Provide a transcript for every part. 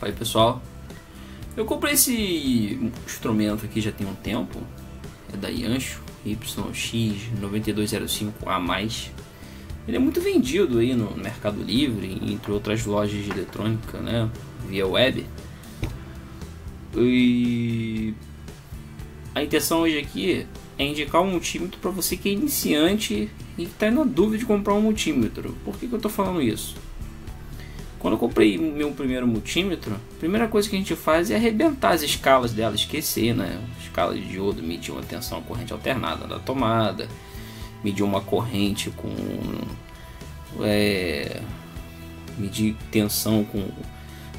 Aí pessoal, eu comprei esse instrumento aqui já tem um tempo, é da Yancho YX9205A+. Ele é muito vendido aí no Mercado Livre, entre outras lojas de eletrônica, né, via web. E a intenção hoje aqui é indicar um multímetro para você que é iniciante e está na dúvida de comprar um multímetro. Por que, que eu estou falando isso? Quando eu comprei meu primeiro multímetro, a primeira coisa que a gente faz é arrebentar as escalas dela, esquecer, né? Escala de diodo, medir uma tensão corrente alternada da tomada, medir uma corrente com. É, medir tensão com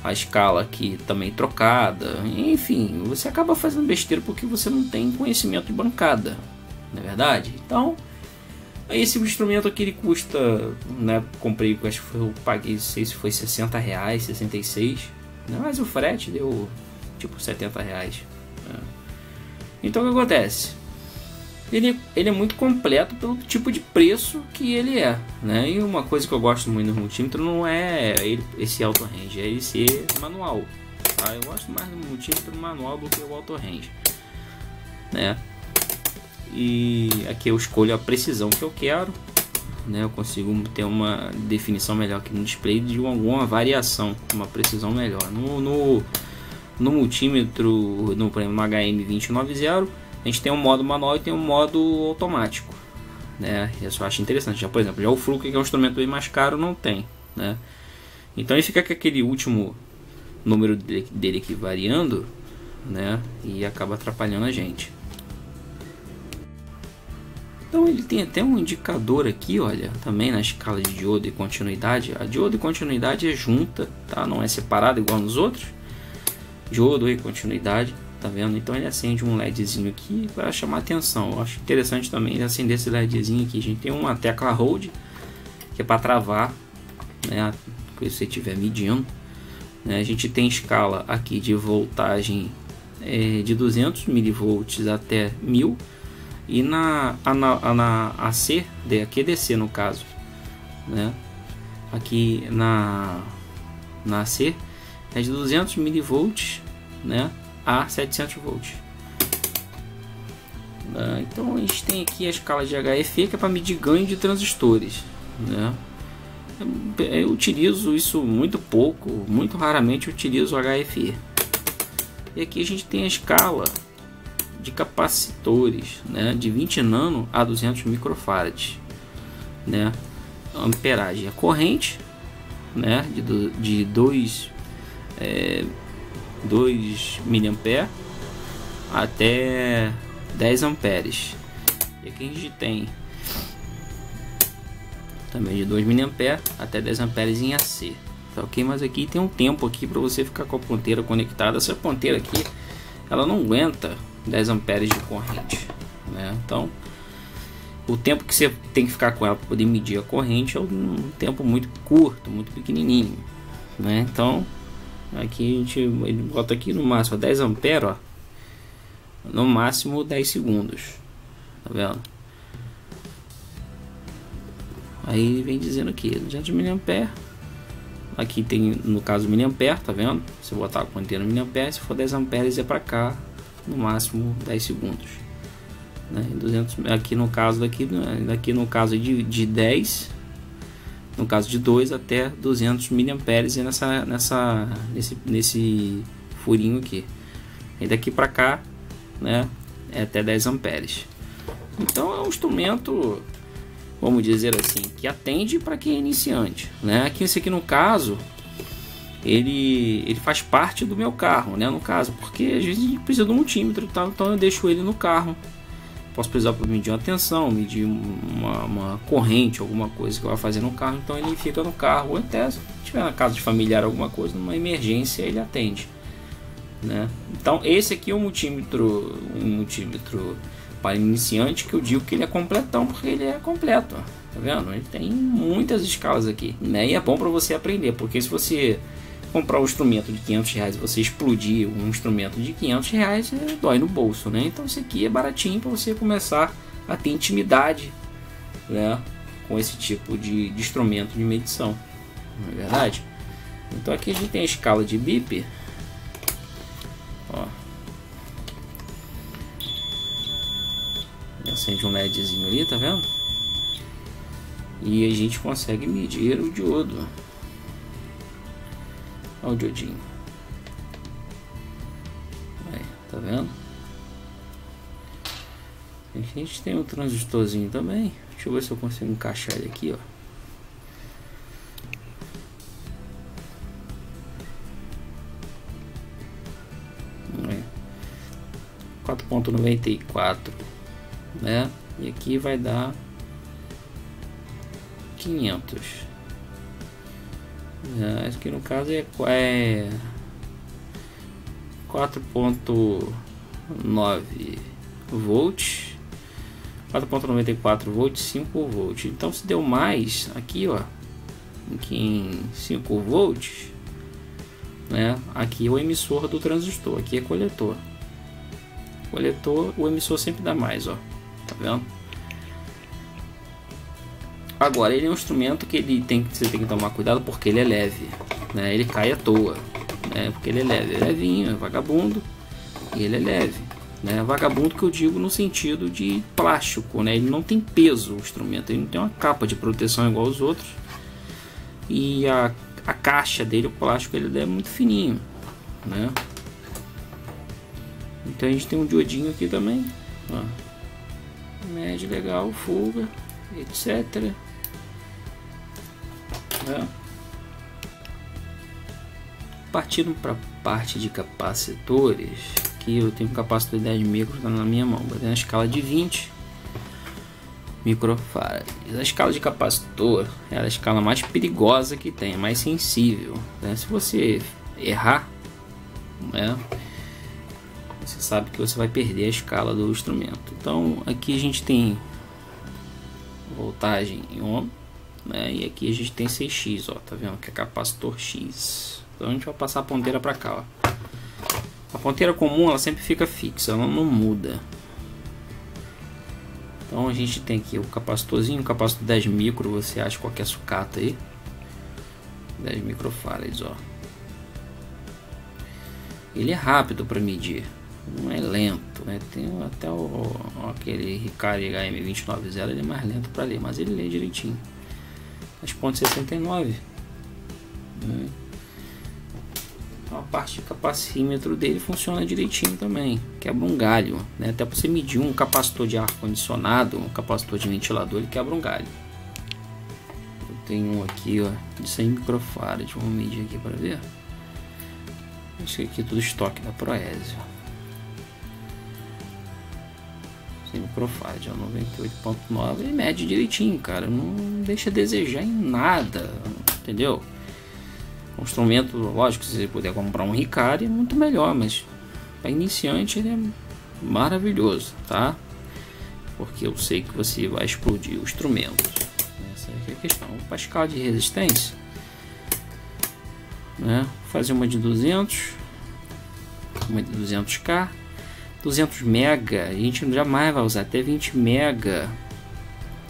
a escala aqui também trocada, enfim, você acaba fazendo besteira porque você não tem conhecimento de bancada, não é verdade? Então, esse instrumento aqui ele custa, né? Comprei, acho que eu paguei, não sei se foi 60 reais, 66, né, mas o frete deu tipo 70 reais. Né? Então o que acontece? Ele, ele é muito completo pelo tipo de preço que ele é, né? E uma coisa que eu gosto muito do multímetro não é ele, esse auto range, é ele ser manual. Tá? Eu gosto mais do multímetro manual do que o auto range, né? E aqui eu escolho a precisão que eu quero né, eu consigo ter uma definição melhor aqui no display de alguma variação, uma precisão melhor. No, no, no multímetro, no, por exemplo, no HM290, a gente tem um modo manual e tem um modo automático. Né? Isso eu acho interessante. Já, por exemplo, já o Fluke, que é um instrumento bem mais caro, não tem. Né? Então ele fica com aquele último número dele, aqui variando né? e acaba atrapalhando a gente. Então ele tem até um indicador aqui, olha, também na escala de diodo e continuidade. A diodo e continuidade é junta, tá? Não é separada igual nos outros. Diodo e continuidade, tá vendo? Então ele acende um LEDzinho aqui para chamar atenção. Eu acho interessante também acender esse LEDzinho aqui. A gente tem uma tecla hold que é para travar, né? Se você estiver medindo. Né? A gente tem escala aqui de voltagem é, de 200 milivolts até 1000 e na, a, na, na AC, aqui é no caso, né? Aqui na, na AC é de 200 milivolts, né? A 700 volts. Né? Então a gente tem aqui a escala de HFE que é para medir ganho de transistores, né? Eu utilizo isso muito pouco, muito raramente utilizo HFE. E aqui a gente tem a escala de capacitores né, de 20 nano a 200 microfarads, né, amperagem a corrente, né, de, de 2 é, 2 miliampere até 10 amperes. E aqui a gente tem também de 2 miliampere até 10 amperes em AC. Tá ok? Mas aqui tem um tempo aqui para você ficar com a ponteira conectada. Essa ponteira aqui, ela não aguenta 10 amperes de corrente. Né? Então, o tempo que você tem que ficar com ela para poder medir a corrente é um tempo muito curto, muito pequenininho. Né? Então, aqui a gente ele bota aqui no máximo 10 amperes, ó, no máximo 10 segundos. Tá vendo? Aí vem dizendo aqui, 200 mAh. Aqui tem, no caso, miliampere, tá vendo? Se botar a quantia no miliampere, se for 10 amperes é para cá, no máximo 10 segundos. Né? 200, aqui no caso daqui, daqui no caso de, de 10, no caso de 2 até 200 miliamperes nessa, nessa, nesse, nesse furinho aqui. E daqui para cá, né, é até 10 amperes. Então é um instrumento, vamos dizer assim, que atende para quem é iniciante, né? Aqui esse aqui no caso, ele, ele faz parte do meu carro, né? No caso, porque a gente precisa de um multímetro tal, então eu deixo ele no carro. Posso precisar para medir uma tensão, medir uma, uma, corrente, alguma coisa que eu vou fazer no carro, então ele fica no carro. Ou até se tiver na casa de familiar alguma coisa, numa emergência ele atende. Né? Então esse aqui é um multímetro, um multímetro para iniciante que eu digo que ele é completão porque ele é completo. Tá vendo? Ele tem muitas escalas aqui, né? E é bom para você aprender, porque se você comprar um instrumento de 500 reais você explodir um instrumento de 500 reais, é, dói no bolso, né? Então isso aqui é baratinho para você começar a ter intimidade, né? Com esse tipo de, de instrumento de medição, não é verdade? Então aqui a gente tem a escala de bip. Ó. Acende um LEDzinho ali, tá vendo? E a gente consegue medir o diodo. Olha o diodinho. Aí, tá vendo? Aqui a gente tem um transistorzinho também. Deixa eu ver se eu consigo encaixar ele aqui, ó. 4.94 né e aqui vai dar 500 é, aqui no caso é, é 4.9 volts 4.94 volts 5 volts então se deu mais aqui ó aqui em 5 volts né aqui é o emissor do transistor aqui é coletor coletor, o emissor sempre dá mais, ó. Tá vendo? Agora, ele é um instrumento que ele tem que você tem que tomar cuidado porque ele é leve, né? Ele cai à toa, né? Porque ele é leve, é levinho, é vagabundo e ele é leve, né? Vagabundo que eu digo no sentido de plástico, né? Ele não tem peso o instrumento, ele não tem uma capa de proteção igual os outros e a, a caixa dele, o plástico, ele é muito fininho, né? Então a gente tem um diodinho aqui também. Ó. Médio legal, fuga, etc. É. Partindo para a parte de capacitores, que eu tenho um capacitor de 10 micros na minha mão, vou na escala de 20 microfarads. A escala de capacitor é a escala mais perigosa que tem, mais sensível. Né? Se você errar, né? você sabe que você vai perder a escala do instrumento. Então aqui a gente tem voltagem em ohm, né? E aqui a gente tem 6x, ó, tá vendo? Que é capacitor X. Então a gente vai passar a ponteira para cá, ó. A ponteira comum ela sempre fica fixa, ela não muda. Então a gente tem aqui o capacitorzinho, capacitor 10 micro, você acha qualquer sucata aí. 10 microfarads, ó. Ele é rápido para medir não é lento, né? Tem até o, aquele Ricari HM290, ele é mais lento para ler, mas ele lê direitinho. As pontos 69. Né? Então, a parte de capacímetro dele funciona direitinho também. Quebra um galho, né? Até para você medir um capacitor de ar condicionado, um capacitor de ventilador, ele quebra um galho. Eu tenho um aqui, ó, de 100 microfarads. Vamos medir aqui para ver. Isso aqui é tudo estoque da Proésio. Sim, Profile, é 98.9 e mede direitinho, cara. Não deixa a desejar em nada, entendeu? O instrumento, lógico, se você puder comprar um Ricari é muito melhor, mas para iniciante ele é maravilhoso, tá? Porque eu sei que você vai explodir o instrumento. Essa é a questão. Para escala de resistência, né? Fazer uma de 200, uma de 200k 200 mega, a gente jamais vai usar, até 20 mega.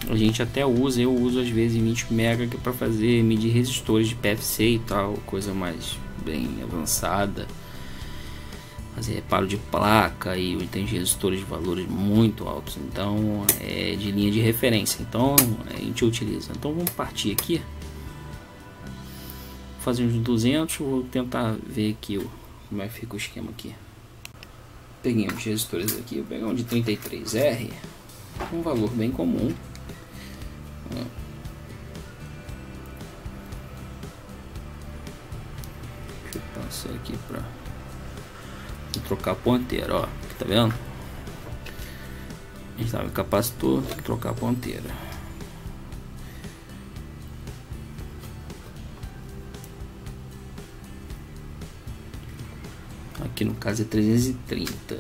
A gente até usa, eu uso às vezes 20 mega é para fazer medir resistores de PFC e tal, coisa mais bem avançada. Fazer reparo de placa e tem resistores de valores muito altos, então é de linha de referência. Então a gente utiliza. Então vamos partir aqui. Fazer uns 200, vou tentar ver aqui como é que fica o esquema aqui. Peguei uns resistores aqui, vou pegar um de 33R, um valor bem comum. Deixa eu passar aqui para trocar a ponteira, ó, tá vendo? A gente tava capacitor, tem que trocar a ponteira. No caso é 330.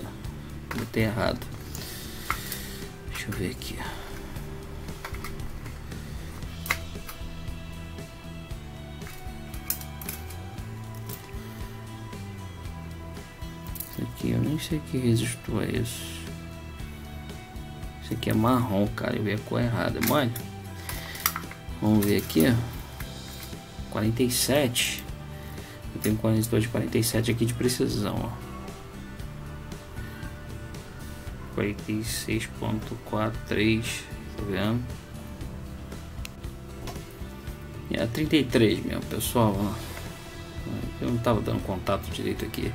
Botei errado. Deixa eu ver aqui. Isso aqui eu nem sei que resistor é esse. Isso aqui é marrom, cara. Eu vi a cor errada, mano. Vamos ver aqui. 47. Tem um resistor de 47 aqui de precisão, ó. 46.43, tá vendo? E a 33 mesmo, pessoal, ó. Eu não tava dando contato direito aqui.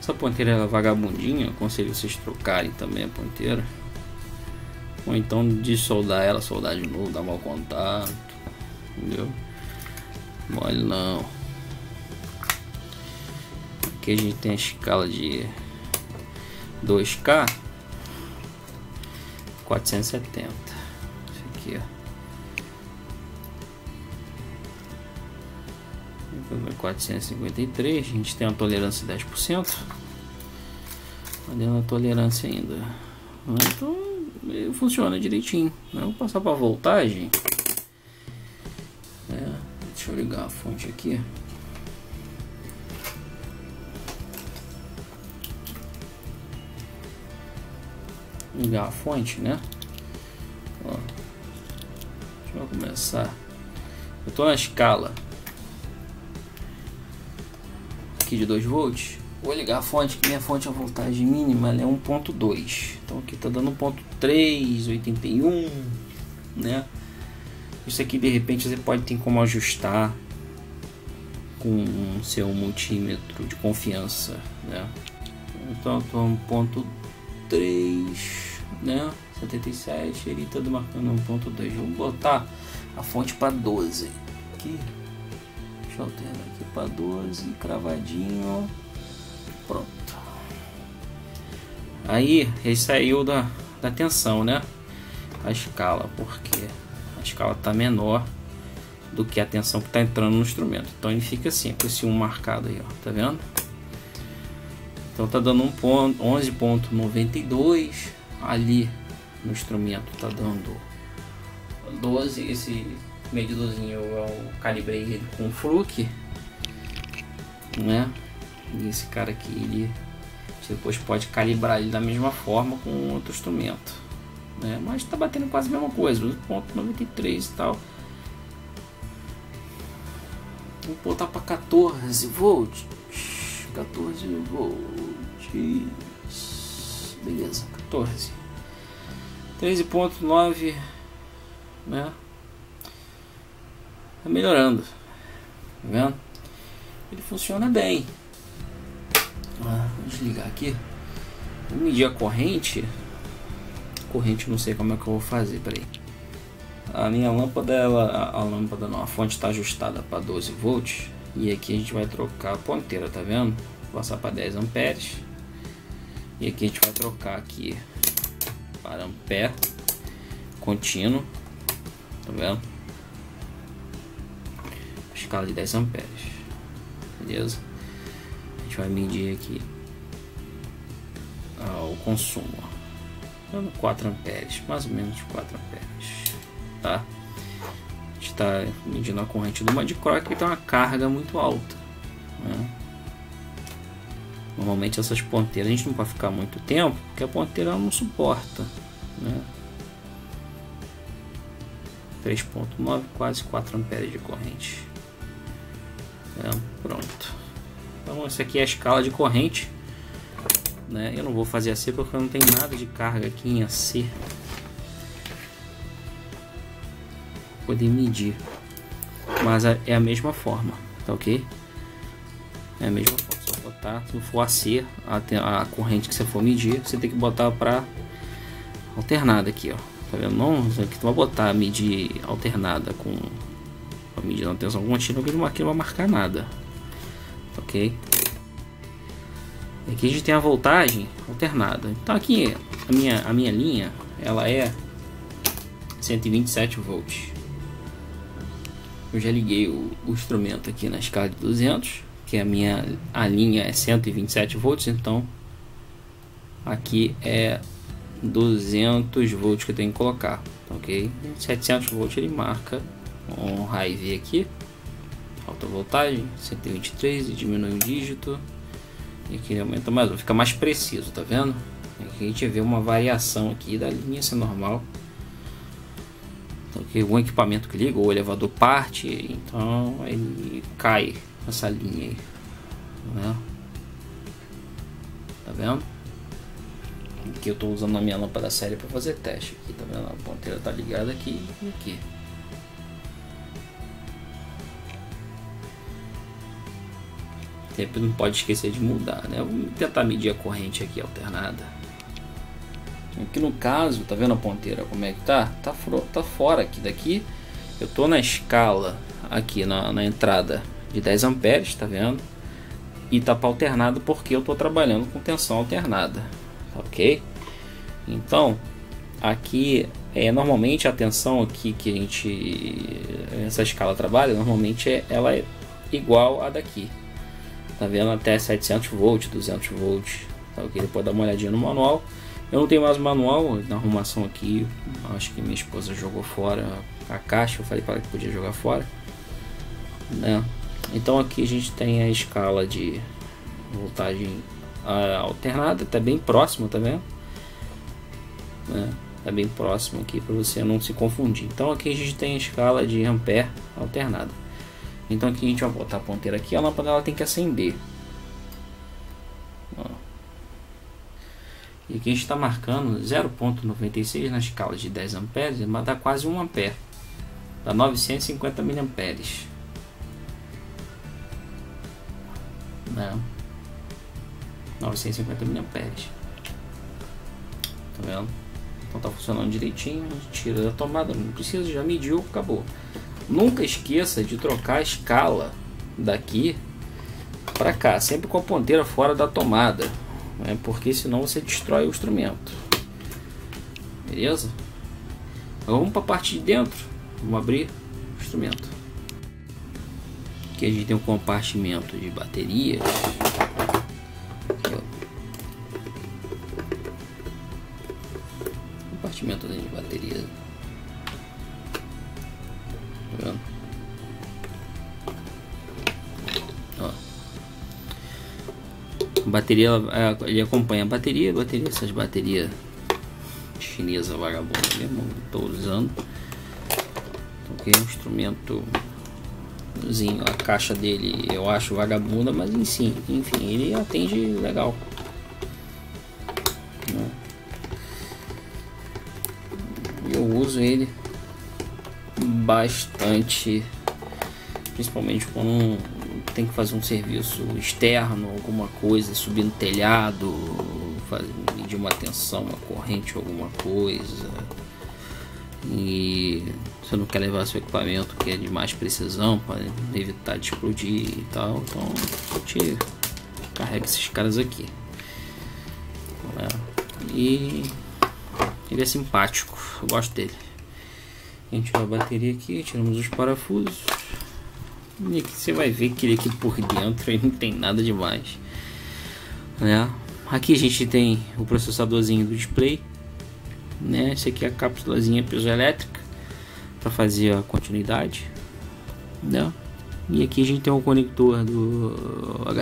Essa ponteira é vagabundinha, aconselho vocês trocarem também a ponteira. Ou então de soldar ela, soldar de novo, dar mau contato. Entendeu? Mole não. Aqui a gente tem a escala de 2K 470. Isso aqui, ó. 453, a gente tem uma tolerância de 10%. Deu a tolerância ainda. Então funciona direitinho. Vou passar para voltagem. É, deixa eu ligar a fonte aqui. ligar a fonte, né? Ó, deixa eu começar. Eu estou na escala aqui de 2 volts. Vou ligar a fonte, que minha fonte a voltagem mínima é 1.2. Então aqui está dando 1.381 né? Isso aqui de repente você pode ter como ajustar com o seu multímetro de confiança, né? Então estou 1.2. 3, né? 77, ele está marcando 1.2. Vamos botar a fonte para 12. Aqui. Deixa eu alternar aqui para 12, cravadinho. Pronto. Aí ele saiu da, da tensão, né? A escala, porque a escala está menor do que a tensão que está entrando no instrumento. Então ele fica assim, com esse 1 marcado aí, ó. Tá vendo? Então tá dando um ponto, 11.92 ali no instrumento tá dando 12. Esse medidorzinho eu calibrei ele com Fluke, né? E esse cara aqui ele depois pode calibrar ele da mesma forma com outro instrumento. Né? Mas está batendo quase a mesma coisa, 1.93 e tal. Vou botar para 14 volts. 14 volts. Beleza, 14. 13.9, né? Tá melhorando. Tá vendo? Ele funciona bem. Ah, vou desligar aqui. Vou medir a corrente. Corrente não sei como é que eu vou fazer, peraí. A minha lâmpada, ela, a, a lâmpada não, a fonte está ajustada para 12 volts. E aqui a gente vai trocar a ponteira, tá vendo? Vou passar para 10 amperes. E aqui a gente vai trocar aqui para ampere contínuo, tá vendo? Escala de 10 amperes, beleza? gente vai medir aqui ah, o consumo. Dando 4 amperes, mais ou menos 4 amperes, tá? A gente está medindo a corrente do Madcroc que tem uma carga muito alta, né? Normalmente essas ponteiras a gente não pode ficar muito tempo, porque a ponteira não suporta, né? 3.9, quase 4 amperes de corrente. É, pronto. Então essa aqui é a escala de corrente. Né? Eu não vou fazer AC porque não tenho nada de carga aqui em AC. Poder medir. Mas é a mesma forma, tá ok? É a mesma forma. Botar, se for AC, a, a corrente que você for medir, você tem que botar para alternada aqui, ó. Tá vendo? Não, aqui tu vai botar medir alternada com a medir na tensão contínua que não vai marcar nada ok? Aqui a gente tem a voltagem alternada. Então aqui a minha, a minha linha ela é 127 volts. Eu já liguei o, o instrumento aqui na escala de 200, que a minha a linha é 127 volts, então aqui é 200 volts que eu tenho que colocar, ok? 700 volts ele marca um high aqui alta voltagem, 123 e diminui um dígito. E aqui aumenta mais, fica mais preciso, tá vendo? Aqui a gente vê uma variação aqui da linha, isso é normal. Então, aqui o equipamento que liga, o elevador parte, então ele cai essa linha aí. Né? Tá vendo? Aqui eu estou usando a minha lâmpada séria para fazer teste. Aqui, tá vendo? A ponteira tá ligada aqui e aqui. Sempre não pode esquecer de mudar, né? Vamos tentar medir a corrente aqui alternada. Aqui no caso, tá vendo a ponteira como é que tá? Tá, tá fora aqui daqui. Eu tô na escala aqui na, na entrada de 10 amperes, tá vendo? E tá para alternado porque eu tô trabalhando com tensão alternada, tá ok? Então, aqui é normalmente a tensão aqui que a gente essa escala trabalha, normalmente é, ela é igual a daqui. Tá vendo até 700 volts, 200 volts, tá ok? Depois dá uma olhadinha no manual. Eu não tenho mais manual na arrumação aqui. Acho que minha esposa jogou fora a caixa. Eu falei para ela que podia jogar fora. Né? Então aqui a gente tem a escala de voltagem uh, alternada. Tá bem próximo, tá vendo? Né? Tá bem próximo aqui para você não se confundir. Então aqui a gente tem a escala de ampere alternada. Então aqui a gente vai botar a ponteira aqui. A lâmpada ela tem que acender. E aqui a gente está marcando 0.96 na escala de 10 amperes, mas dá quase 1 ampere. Dá 950 miliamperes. Né? 950 miliamperes. Tá vendo? Então tá funcionando direitinho. Tira da tomada, não precisa, já mediu, acabou. Nunca esqueça de trocar a escala daqui para cá, sempre com a ponteira fora da tomada né? porque senão você destrói o instrumento. Beleza? Vamos para a parte de dentro. Vamos abrir o instrumento. Aqui a gente tem um compartimento de baterias. Aqui, compartimento de bateria. Tá é, ele acompanha a bateria, bateria essas baterias chinesa vagabunda mesmo, estou usando. Ok, um instrumentozinho, a caixa dele eu acho vagabunda, mas si, enfim, ele atende legal. Né? Eu uso ele bastante, principalmente quando tem que fazer um serviço externo, alguma coisa, subir no telhado, fazer, uma tensão, uma corrente, alguma coisa. E você não quer levar seu equipamento que é de mais precisão para evitar de explodir e tal, então gente carrega esses caras aqui. É. E ele é simpático, eu gosto dele. A gente tirou a bateria aqui, tiramos os parafusos. E aqui você vai ver que ele aqui por dentro não tem nada demais. Né? Aqui a gente tem o processadorzinho do display. Né? Esse aqui é a cápsulazinha piezoelétrica para fazer a continuidade. Né? E aqui a gente tem o conector do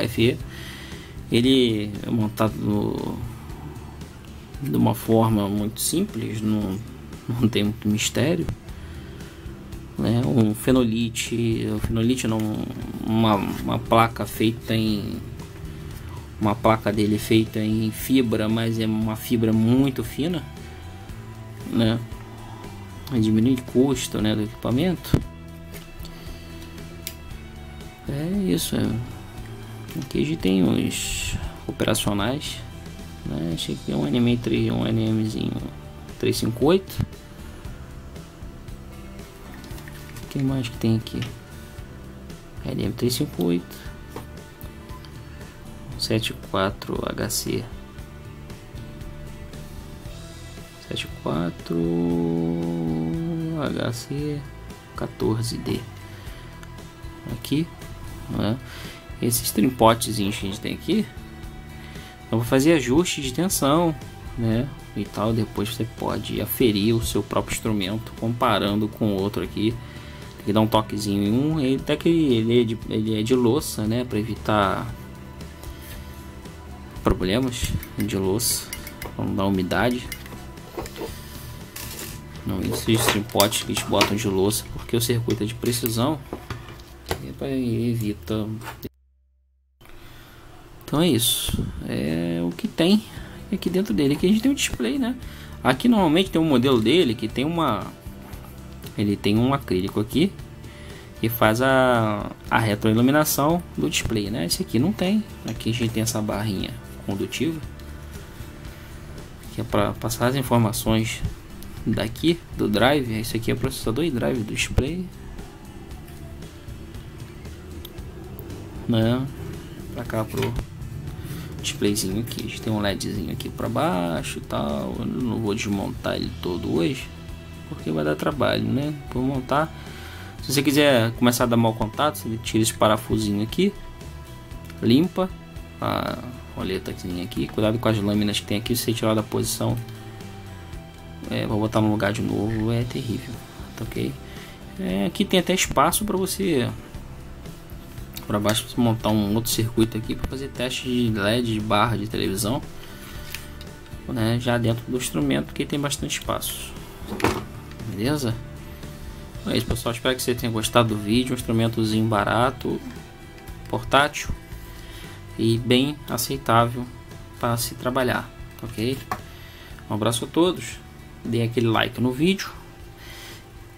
HFE. Ele é montado no, de uma forma muito simples, não, não tem muito mistério né? Um fenolite, um fenolite não, uma, uma placa feita em uma placa dele feita em fibra, mas é uma fibra muito fina, né? Diminui o custo, né, do equipamento. É isso. Aqui a gente tem os operacionais, né? Achei que é um NM, um NMzinho 358 que mais que tem aqui? LM358 74 74 HC 14D aqui né? esses trimpotes que a gente tem aqui eu vou fazer ajuste de tensão né e tal depois você pode aferir o seu próprio instrumento comparando com o outro aqui que dar um toquezinho em um, ele até que ele é de, ele é de louça, né, para evitar problemas de louça, vamos dar umidade. Não, esses tripotes que eles botam de louça, porque o circuito é de precisão, evita Então é isso. É o que tem aqui dentro dele. Aqui a gente tem um display, né? Aqui normalmente tem um modelo dele que tem uma ele tem um acrílico aqui que faz a, a retroiluminação do display, né? Esse aqui não tem. Aqui a gente tem essa barrinha condutiva que é para passar as informações daqui do drive. Esse aqui é processador e drive do display, né? Para cá pro displayzinho aqui. A gente tem um LEDzinho aqui para baixo, tal. Eu não vou desmontar ele todo hoje porque vai dar trabalho, né? Vou montar se você quiser começar a dar mau contato, você tira esse parafusinho aqui, limpa a roleta aqui, cuidado com as lâminas que tem aqui, se você tirar da posição, é, vou botar no lugar de novo, é terrível, tá ok? É, aqui tem até espaço para você para baixo você montar um outro circuito aqui para fazer teste de LED de barra de televisão né, já dentro do instrumento que tem bastante espaço. Beleza? É isso pessoal, espero que você tenha gostado do vídeo, um instrumentozinho barato, portátil e bem aceitável para se trabalhar, ok? Um abraço a todos, deem aquele like no vídeo,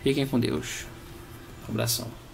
fiquem com Deus, um abração.